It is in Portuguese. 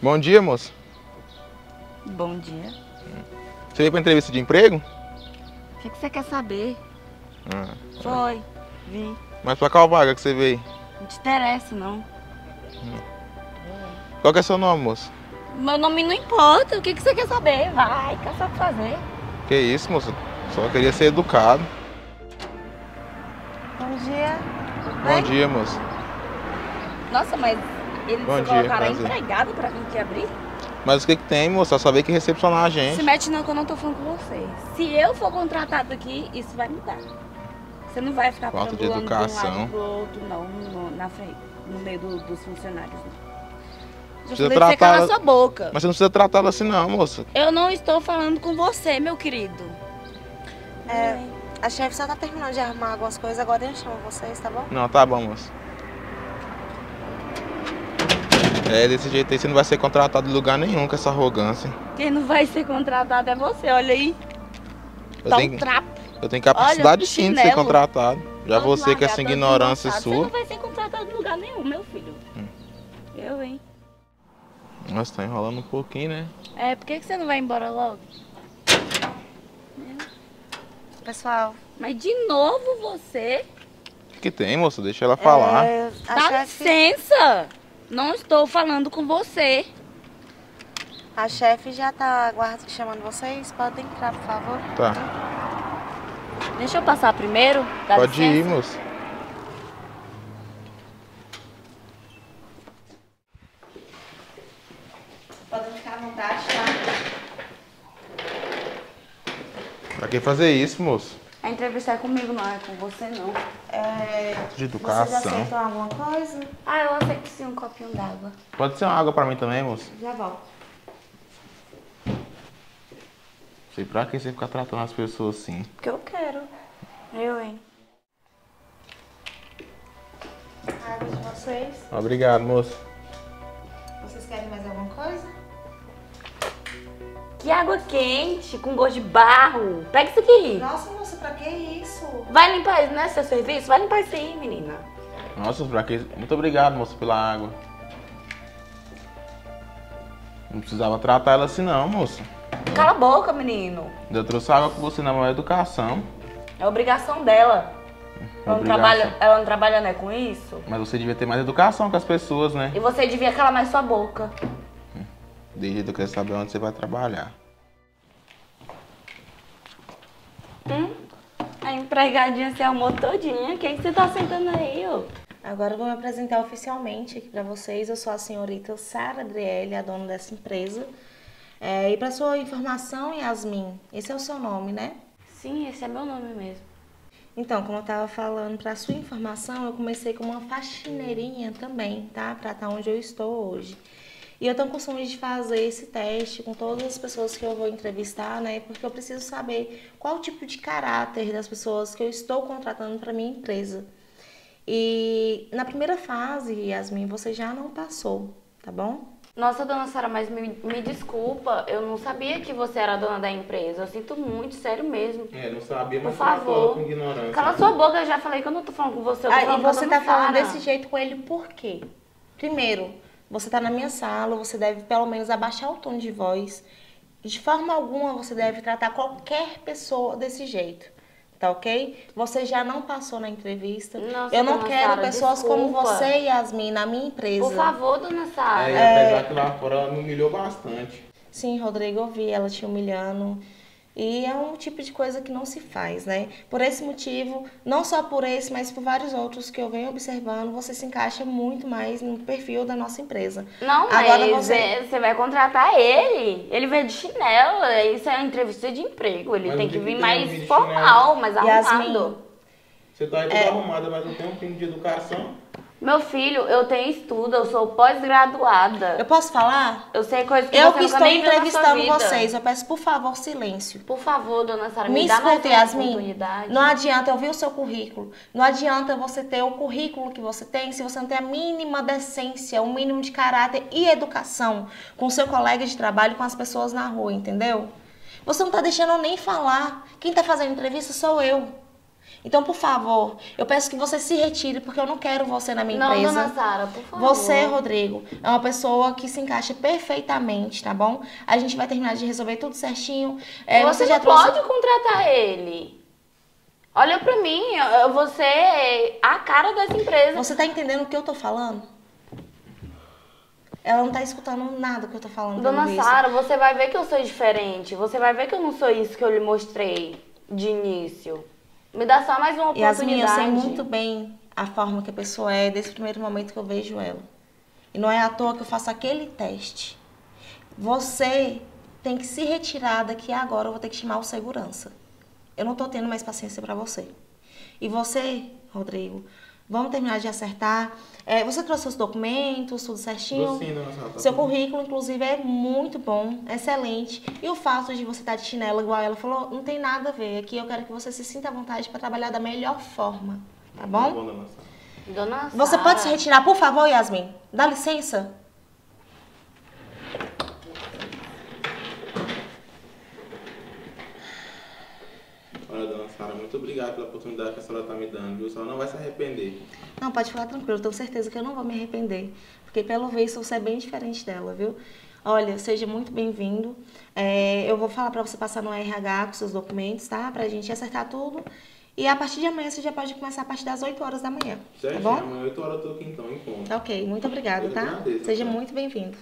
Bom dia, moça. Bom dia. Você veio pra entrevista de emprego? O que, que você quer saber? Ah, Foi. Vi. mas pra qual vaga que você veio? Não te interessa, não. Qual que é seu nome, moça? Meu nome não importa. O que, que você quer saber? Vai, quer saber fazer. Que isso, moça? Só queria ser educado. Bom dia. Bom dia, moça. Nossa, mas eles Bom dia, colocaram a prazer. empregada pra vir aqui abrir? Mas o que que tem, moça? Só veio que recepcionar a Se gente. mete não que eu não tô falando com você. Se eu for contratado aqui, isso vai mudar. Você não vai ficar Falta de perambulando de um educação. lado pro outro, não, no, na frente, no meio do- dos funcionários. Não. Precisa tratar sua boca. Mas você não precisa tratar ela assim não, moça. Eu não estou falando com você, meu querido. É, a chefe só tá terminando de arrumar algumas coisas, agora eu chamo vocês, tá bom? Não, tá bom, moça. É, desse jeito aí você não vai ser contratado em lugar nenhum com essa arrogância. Quem não vai ser contratado é você, olha aí. Eu Tá um tenho, trapo. eu tenho capacidade Olha, sim de ser contratado. Já todo você com essa ignorância desengonçado. Você sua. não vai ser contratado em lugar nenhum, meu filho. Hum. Eu, hein? Nossa, tá enrolando um pouquinho, né? É, por que, que você não vai embora logo? Pessoal, Mas de novo você? O que, que tem, moça? Deixa ela falar. é, Dá licença! Não estou falando com você. a chefe já tá guarda, chamando vocês. Podem entrar, por favor. Tá. Deixa eu passar primeiro. Dá Pode ir, licença. moça. Podem ficar à vontade, tá? Pra que fazer isso, moço? A entrevista é comigo, não é com você, não. É, De vocês educação. aceitam alguma coisa? Ah, eu aceito sim um copinho d'água. Pode ser uma água pra mim também, moço? Já volto. Sei pra que você ficar tratando as pessoas assim. Porque eu quero. Eu, hein? Água de vocês. Obrigado, moço. Vocês querem mais alguma coisa? Que água quente, com gosto de barro. Pega isso aqui. Nossa, pra que isso? Vai limpar isso, não é seu serviço? Vai limpar isso aí, menina. Nossa, pra que... Muito obrigado, moço, pela água. Não precisava tratar ela assim não, moça. Cala a boca, menino. Eu trouxe água com você na maior educação. É obrigação dela. Ela não, trabalha, ela não trabalha né, com isso? Mas você devia ter mais educação com as pessoas, né? E você devia calar mais sua boca. Desde eu quero saber onde você vai trabalhar. Hum? A empregadinha se arrumou todinha. Quem que você tá sentando aí, ô? Agora eu vou me apresentar oficialmente aqui pra vocês. Eu sou a senhorita Sara Adriele, a dona dessa empresa. É, e pra sua informação, Yasmin, esse é o seu nome, né? Sim, esse é meu nome mesmo. Então, como eu tava falando, pra sua informação, eu comecei como uma faxineirinha também, tá? Pra estar onde eu estou hoje. E eu tenho o costume de fazer esse teste com todas as pessoas que eu vou entrevistar, né? Porque eu preciso saber qual o tipo de caráter das pessoas que eu estou contratando para minha empresa. E na primeira fase, Yasmin, você já não passou, tá bom? Nossa, dona Sara, mas me, me desculpa, eu não sabia que você era dona da empresa. Eu sinto muito, sério mesmo. É, não sabia, Por favor. ignorância. Cala sua boca, eu já falei que eu não tô falando com você. Eu tô Ah, e com você dona tá falando desse jeito com ele por quê? Primeiro, você tá na minha sala, você deve pelo menos abaixar o tom de voz. De forma alguma você deve tratar qualquer pessoa desse jeito. Tá ok? Você já não passou na entrevista. Nossa, Eu não quero Sara, pessoas como desculpa. você, Yasmin, na minha empresa. Por favor, dona Sara. É, apesar que lá fora ela me humilhou bastante. Sim, Rodrigo, eu vi ela te humilhando. E é um tipo de coisa que não se faz, né? Por esse motivo, não só por esse, mas por vários outros que eu venho observando, você se encaixa muito mais no perfil da nossa empresa. Não, Agora mas você- é, você vai contratar ele. Ele veio de chinelo. Isso é uma entrevista de emprego. Ele Mas tem que que vir mais formal, mais Yasmin, arrumado. Você tá aí toda arrumada, mas não tem um pingo de educação. Meu filho, eu tenho estudo, eu sou pós-graduada. Eu posso falar? Eu sei coisas que Eu você que estou entrevistando vocês, eu peço por favor silêncio. Por favor, dona Sara, Me me, dá mais escuta, uma Yasmin. oportunidade. Não adianta eu ver o seu currículo. Não adianta você ter o currículo que você tem se você não tem a mínima decência, o mínimo de caráter e educação com o seu colega de trabalho, com as pessoas na rua, entendeu? Você não tá deixando eu nem falar. Quem tá fazendo entrevista sou eu. Então, por favor, eu peço que você se retire, porque eu não quero você na minha Não, empresa. dona Sara, por favor. Você, Rodrigo, é uma pessoa que se encaixa perfeitamente, tá bom? A gente vai terminar de resolver tudo certinho. É, você, já não trouxe. pode contratar ele. Olha pra mim, você é a cara dessa empresa. Você tá entendendo o que eu tô falando? Ela não tá escutando nada que eu tô falando. Dona. Sara, você vai ver que eu sou diferente. Você vai ver que eu não sou isso que eu lhe mostrei de início. Me dá só mais uma oportunidade. Yasmin, eu sei muito bem a forma que a pessoa é desde o primeiro momento que eu vejo ela. E não é à toa que eu faço aquele teste. Você tem que se retirar daqui agora, eu vou ter que chamar o segurança. Eu não tô tendo mais paciência pra você. E você, Rodrigo, vamos terminar de acertar. É, você trouxe seus documentos, tudo certinho? Sim, dona Sara, tá Seu currículo, inclusive, é muito bom, excelente. E o fato de você estar de chinelo, igual ela falou, não tem nada a ver. Aqui eu quero que você se sinta à vontade para trabalhar da melhor forma, tá bom? bom, dona Sara. Dona Você pode se retirar, por favor, Yasmin? Dá licença? Sara, muito obrigado pela oportunidade que a senhora está me dando, viu? A senhora não vai se arrepender. Não, pode ficar tranquilo, eu tenho certeza que eu não vou me arrepender. Porque pelo visto você é bem diferente dela, viu? Olha, seja muito bem-vindo. É, eu vou falar para você passar no RH com seus documentos, tá? Pra gente acertar tudo. E a partir de amanhã você já pode começar a partir das 8 horas da manhã. Certo? Tá bom? Amanhã, 8 horas, eu tô aqui então, em ponto. Ok, muito obrigada, Eu tá? agradeço, Seja tá? muito bem-vindo.